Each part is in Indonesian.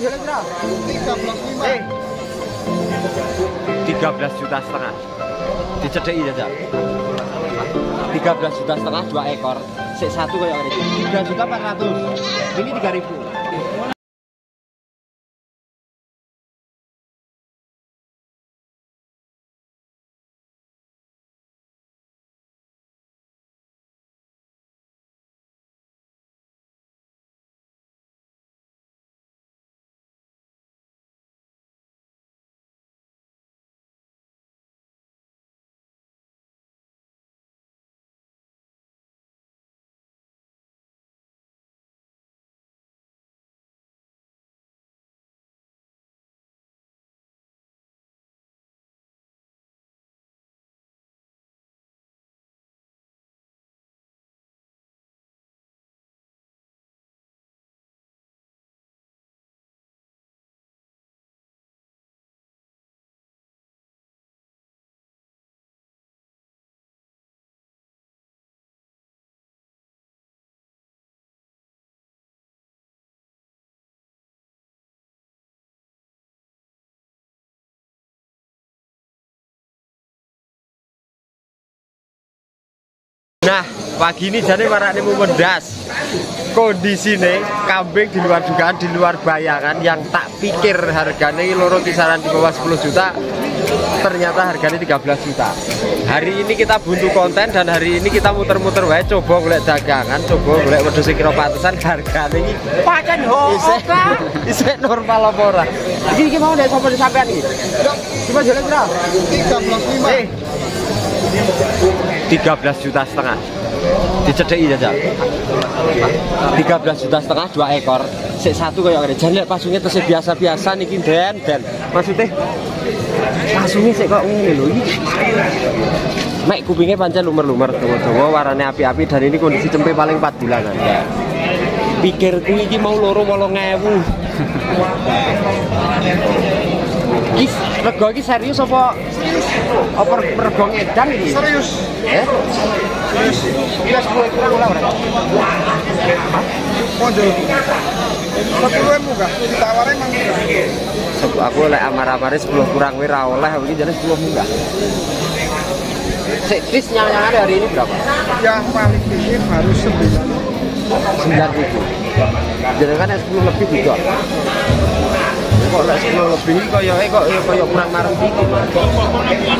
jualan berapa? 13 Eh. 13 juta setengah. Dicedeki aja. 13 juta setengah dua ekor. Sik satu kayak ini. 3 juta 400. Ini 3000. Pagi ini jadi mau mendas. Kondisi nih, kambing di luar dugaan, di luar bayangan yang tak pikir harganya loro kisaran di bawah 10 juta ternyata harganya 13 juta. Hari ini kita buntu konten dan hari ini kita muter-muter wae coba golek dagangan coba golek wedhus kira pantesan harganya ini Pacan ho. isih isih normal apa ora? Iki iki mau nek sapa sampean iki? Coba jualan berapa 13 Eh, 13 juta setengah dicedeki aja 13 juta setengah dua ekor sik satu kayak ngene jan lek pasungnya tesih biasa-biasa niki den den maksudnya pasungnya sik kok ngene lho iki Mek kupingnya pancen lumer-lumer dawa-dawa warnane api-api dan ini kondisi cempe paling 4 bulanan ya. Pikirku iki mau loro 8000. Iki rego iki serius apa apa rego ngedan iki? Serius. Eh? Serius. Kira 10 kurang ora ora. Mojo. 10 ribu kah? Ditawarin Aku lek amar-amare 10 kurang kuwi ra oleh iki jane 10 munggah. Sik tis nyang-nyangane hari ini berapa? Yang paling harus 9. 9 ribu. Jadi kan 10 lebih juga. Kok lek 10 lebih kaya eh kok kaya kurang marem iki.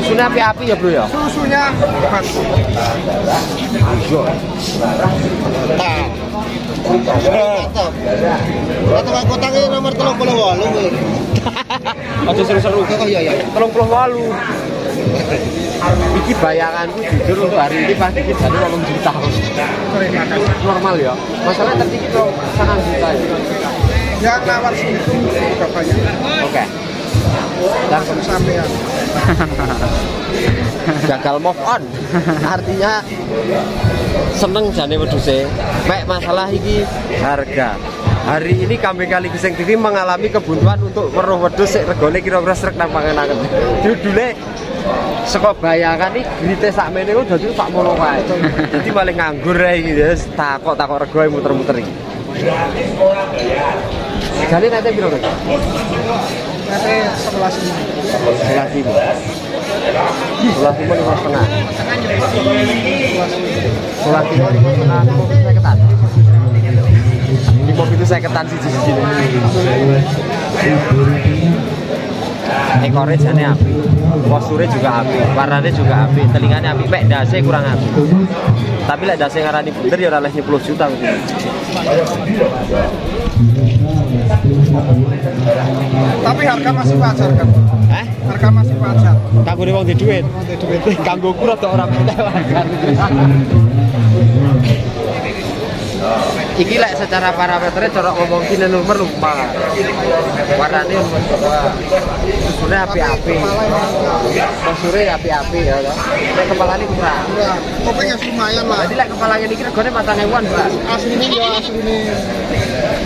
Susune api-api ya, Bro ya. Susunya pas. Iya. Tukang kotak ini nomor 38 kuwi. Aja seru-seru. Oh iya iya. 38. Iki bayanganku jujur untuk hari ini pasti iki jadi 8 juta. Normal ya. Masalahnya tertinggi tuh 9 juta ya. Yang nawar segitu udah banyak. Oke. Langsung sampean. gagal move on. Artinya seneng jane wedhuse. Mek masalah iki harga. Hari ini kambing kali Geseng TV mengalami kebuntuan untuk weruh wedhus sik regane kira-kira srek nang pangenaken judule saka bayangan iki grite sakmene ku dadi sak mono wae. Dadi paling nganggur ae iki wis takok-takok rego muter-muter iki Jane nanti piro Rek? Nanti 11 ini. Sebelas ribu. Sebelas ribu lima setengah. Sebelas ribu lima setengah saya ketan Lima itu saya ketan sih siji Ekornya jane api. Posturnya juga api. Warnanya juga api. Telinganya api. Mek dasi kurang api. Tapi lek dasi ngarani bener ya oleh 10 juta. mesti. Tapi harga masih wajar kan? Eh? Harga masih wajar. Kanggo wong di duit. Kanggo ku rada ora melewa kan. Iki lek secara parameternya corok ngomong kini nomor lupa. Warnanya susunya api-api. Posturnya api-api ya toh. Lek kepalanya kurang. Kurang. Kopengnya lumayan lah. Jadi lek kepalanya ini regane matang hewan, Mbak. Asli ini ya asli ini.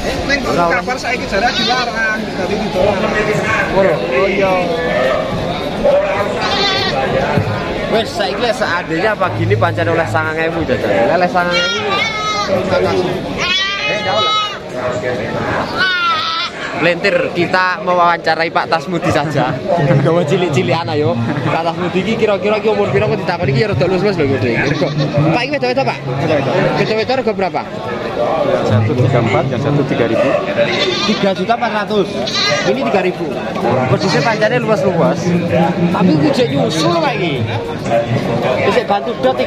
Neng kabar saya jara dilarang, jadi. Ngono. Oh iya. Wes saiki lek seadanya pagi ini pancen oleh 9000 jajan. Lek 9000 Terima kasih. Eh, jauh lah. Lentir kita mewawancarai Pak Tasmudi saja. Gawa cilik-cilikan ayo. Pak Tasmudi iki kira-kira iki umur pira kok ditakoni iki ya rada lus-lus lho. Pak iki wedo-wedo Pak. Wedo-wedo rego berapa? Satu tiga empat, yang satu tiga ribu. 3 juta 400 ini 3 ribu posisi pancanya luas-luas tapi itu jadi nyusul Pak bisa bantu dot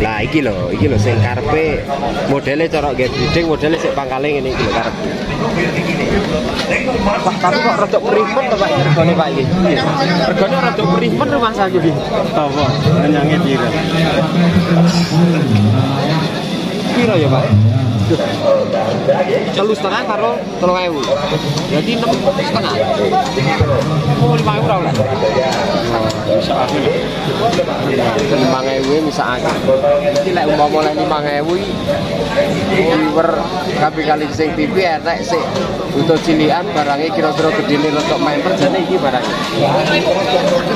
lah iki lho iki lho sing karepe modele corok nggih breeding modele sik pangkale ngene iki lho karep Pak tapi kok rada primen to Pak regane Pak iki regane rada primen rumah saya iki Apa? Menyangnya diri. piro ya Pak? Celu setengah karo telung ewu. Jadi enam setengah. Oh lima ewu rawulan Bisa aku. Lima ewu bisa aja Jadi lek umpama oleh lima ewu Viewer kami kali sing TV enak sih Untuk cilian barangnya kira-kira gede nih untuk member jadi ini barangnya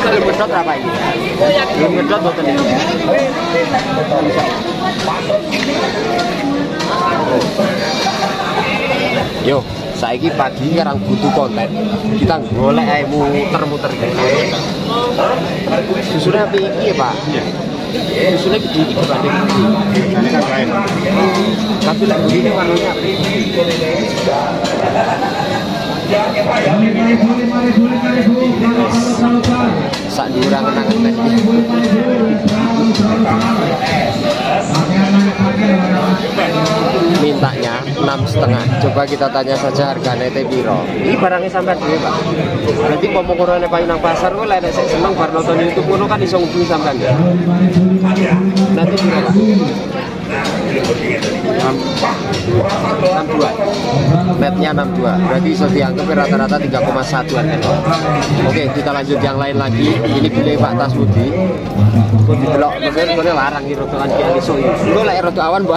Belum ngedot apa ini? Belum ngedot betul Yo, saiki pagi sekarang butuh konten. Kita golek ae muter-muter gitu. Susunya api iki ya, Pak? Susunya gede iki dibanding ini. Tapi lek begini warnanya api. Sak diurang kenangan teh. mintanya enam setengah. Coba kita tanya saja harga nete piro. Ini barangnya sampai dulu pak. Mau korone payu nang pasar gue lain saya seneng bar nonton youtube ngono kan bisa ngubungi sampean. Ya nanti pak enam. Dua. Netnya enam dua. Berarti bisa dianggap rata-rata 3,1 harganya oke kita lanjut yang lain lagi. Ini pilih Pak Tasmudi kok bener bener larang iki rodo kan kiai iso iki lho lek rodo awan tahu.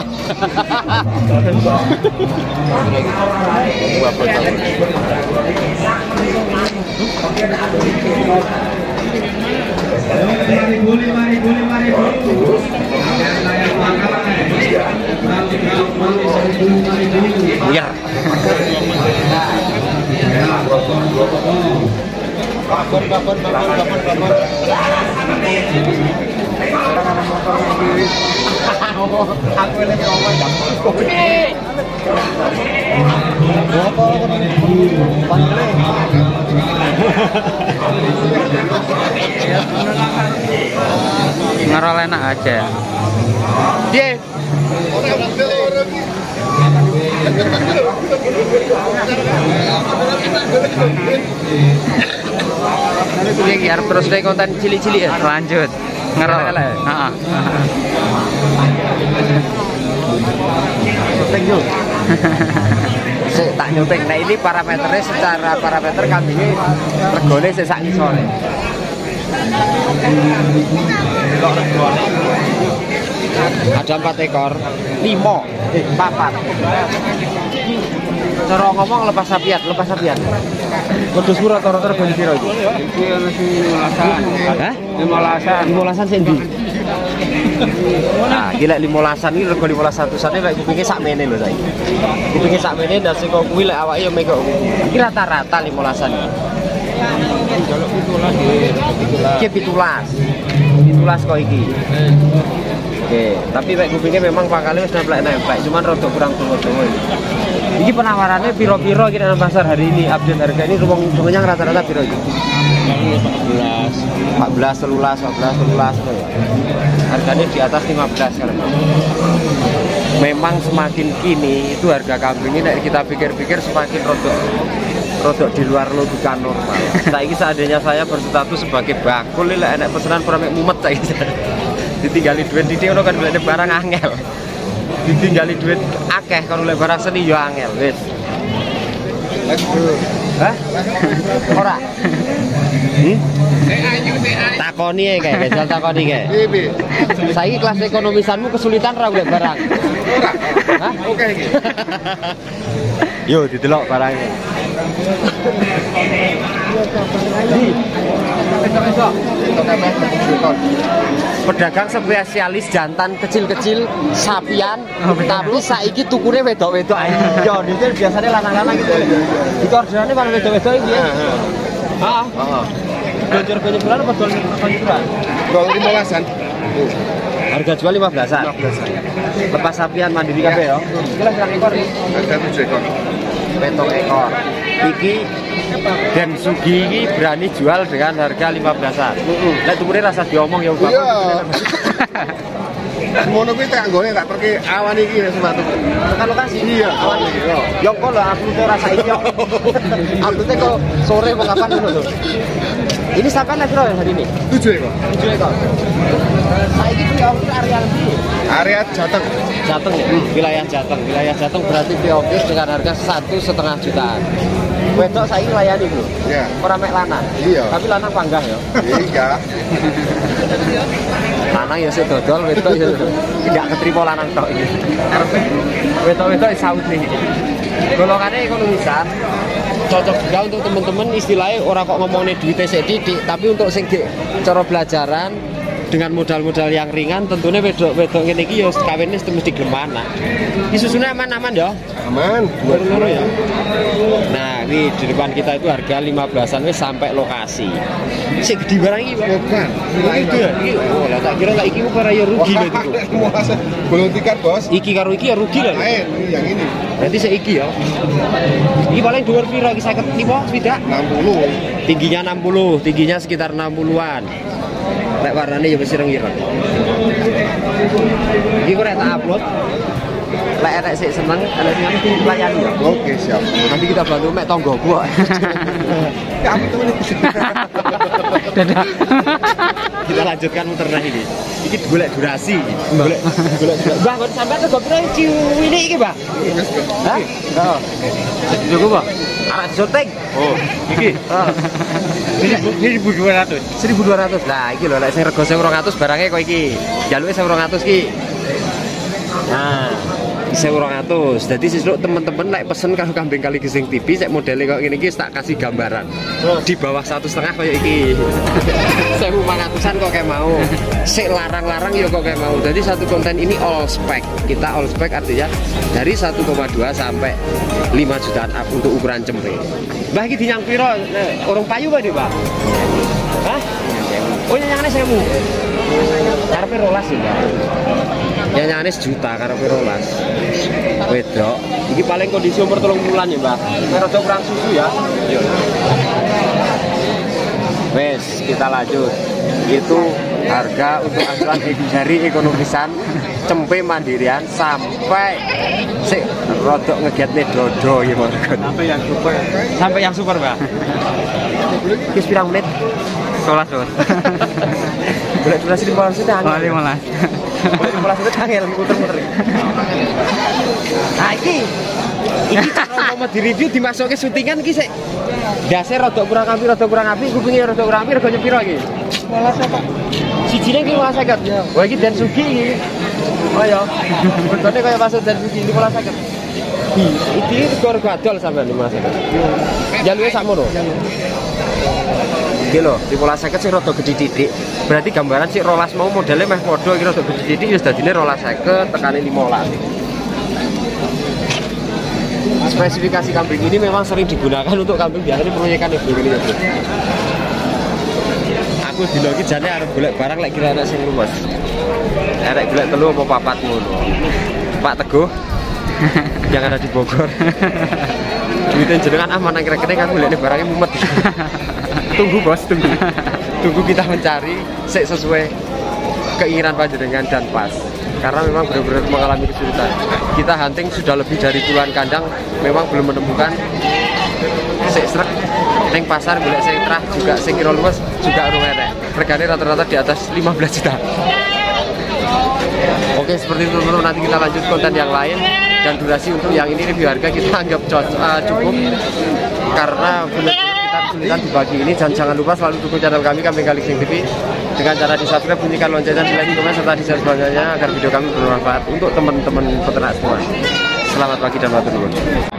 Buyar. Lagi ngomong Ngerol enak aja. Dia biar terus deh konten cilik-cilik ya. Lanjut. Ngerol. Heeh. Sik tak nyuting. Nah ini parameternya secara parameter kambingnya regone sik sak ngisore. Kok regone? Ada empat ekor, limo, eh, papat. Cara ngomong lepas sapiat, lepas sapiat. Wedhus murah rata-rata regane piro iki? Iki sing. Hah? Sing ndi? Nah, gila limolasan ini rego limolas satusane lek kupinge sak mene lho saiki. Kupinge sak mene dan sing kok kuwi lek awake yo mega. Iki rata-rata limolasan iki. Iki pitulas. Pitulas kok iki. Oke, tapi lek kupinge memang pangkale wis nemplek-nemplek, cuman rada kurang tuwa-tuwa iki. Iki penawarannya piro-piro iki dalam pasar hari ini update harga ini rumong rumongnya rata-rata piro iki? 14. 14, telulas, 14, telulas tuh ya. Harganya di atas 15 sekarang. Memang semakin kini itu harga kambing ini kita pikir-pikir semakin rodok rodok di luar logika normal. Saiki seandainya saya berstatus sebagai bakul lek enek pesanan pernah mek mumet saiki. Ditinggali duit titik ono kan beli barang angel. Ditinggali duit akeh kalau oleh barang seni yo angel wis. Hah? Ora. Hmm? Takoni ya kayak, bejal takoni kayak. Saiki kelas ekonomisanmu kesulitan ra golek barang. Hah? Oke iki. Yo didelok barangnya. Pedagang spesialis jantan kecil-kecil sapian, tapi saiki tukune wedok-wedok. Yo, itu biasanya lanang-lanang gitu. Itu orderannya paling wedok-wedok iki ya. Heeh. Heeh. Gonjor-gonjor bulan apa dol gonjor Dol limolasan. Harga jual 15-an. Lepas sapian mandiri kabeh ya. Pirang ekor iki? Harga tujuh ekor. Petok ekor. Iki dan Sugi ini berani jual dengan harga 15-an. Lah tukune rasa diomong ya Bapak. Iya. Semono kuwi tak anggone tak pergi awan iki wis metu. Tekan lokasi. Iya, awan iki. yo. Yo kok lho aku tuh rasa iki yo. Aku tuh kok sore mau kapan ngono lho. Ini sampai nek ya hari ini? Tujuh ekor. 7 ekor. Saiki ku ya area ndi? Area Jateng. Jateng ya, wilayah Jateng. Wilayah Jateng berarti Piokis dengan harga satu setengah jutaan. Wedok saya layani bro, Iya. orang mek lanang. Iya. Tapi lanang panggah ya. Iya. Lanang ya sih dodol, wedok ya tidak keterima lanang tok ini. Wedok-wedok saut nih. Golongannya ekonomisan, cocok juga untuk teman-teman istilahnya orang kok ngomongnya duitnya sedikit, tapi untuk sing di- cara belajaran dengan modal-modal yang ringan tentunya wedok-wedok ini iki ya kawin ini mesti gelem anak. Iki susunya aman-aman ya. Aman. Loro-loro ya. Nah, ini di depan kita itu harga 15-an wis sampai lokasi. Sik gede barang iki, Pak. Bukan. Itu ya? Iki, oh, lah tak kira lah iki para ya rugi ku. Limolasan. Belum tiket, Bos. Iki karo iki ya rugi lah. Lain, ini yang ini. Berarti saya iki ya. Iki paling dhuwur piro iki 55 tidak? 60. Tingginya 60, tingginya sekitar 60-an. Lek warnanya ya mesti ireng-ireng. Iki kok rek tak upload. Lek enek sik seneng, enek sing dilayani ya. Oke, siap. Nanti kita bantu mek tonggo gua. Ya, aku temen iki. kita lanjutkan muter nah ini. Iki golek durasi. Golek golek durasi. Bang, kok sampai ke gopro cilik iki, Bang? Hah? Heeh. Cukup, Bang. Arek syuting. Oh, iki. Heeh. Ini 1200. 1200. Nah, iki lho lek sing rego 1200 barangnya kok iki. Jaluke 1200 ki. Nah, 1200. Jadi sesuk teman-teman lek pesen karo kambing kali gesing TV sek modele kok ngene iki tak kasih gambaran. Di bawah satu setengah kayak iki. 1500-an kok kayak mau. Sik larang-larang ya kok kayak mau. Jadi satu konten ini all spec. Kita all spec artinya dari 1,2 sampai 5 jutaan up untuk ukuran cempe. Mbah iki dinyang piro? Urung payu Pak, Pak? Hah? Oh, nyangane 1000. Karepe rolas ya, Pak. Ya nyangane sejuta karepe rolas. Wedok. Iki paling kondisi umur telung bulan ya, Mbak. Nek rada kurang susu ya. Wes, kita lanjut. Itu harga untuk asuran dari ekonomisan cempe mandirian sampai sik rodok ngegetne dodo ya. Sampai yang super. Sampai yang super, Mbak. Wis pirang menit? 11 bos. Boleh durasi 15 menit Oh, angel. 15. Boleh 15 menit angel muter-muter. Nah, iki. Iki cara mau di review dimasuke syutingan iki sik. Dase rada kurang api rada kurang api kupinge rada kurang api regane piro iki? 15 Pak sijine iki 15 wah iki dan sugi iki. Oh ya betone kaya masuk dan sugi 15 iki rego rego adol sampean 15 jaluke sakmono Iki lho, 15 seket sih rada gede titik. Berarti gambaran sih rolas mau modelnya meh podo iki rada gede titik wis dadine rolas seket tekane 15. Spesifikasi kambing ini memang sering digunakan untuk kambing biasanya proyekan ibu ini ya, Bro. Aku di lagi jane arep golek barang lek kira enak sing luwes. Arek golek telu apa papat ngono. Pak Teguh yang ada di Bogor. Duitnya jenengan ah mana kira-kira aku lihat barangnya mumet. tunggu bos, tunggu. Tunggu kita mencari sesuai keinginan panjenengan dan pas. Karena memang benar-benar mengalami kesulitan. Kita hunting sudah lebih dari puluhan kandang, memang belum menemukan sik srek neng pasar golek sing trah juga sing kira luwes juga urung enek. Regane rata-rata di atas 15 juta. Oke seperti itu teman-teman nanti kita lanjut konten yang lain dan durasi untuk yang ini review harga kita anggap cocok eh, cukup karena kita kesulitan di pagi ini dan jangan lupa selalu dukung channel kami kami Kali Sing TV dengan cara di subscribe bunyikan loncengnya di like komen serta di share selanjutnya agar video kami bermanfaat untuk teman-teman peternak semua. Selamat pagi dan matur nuwun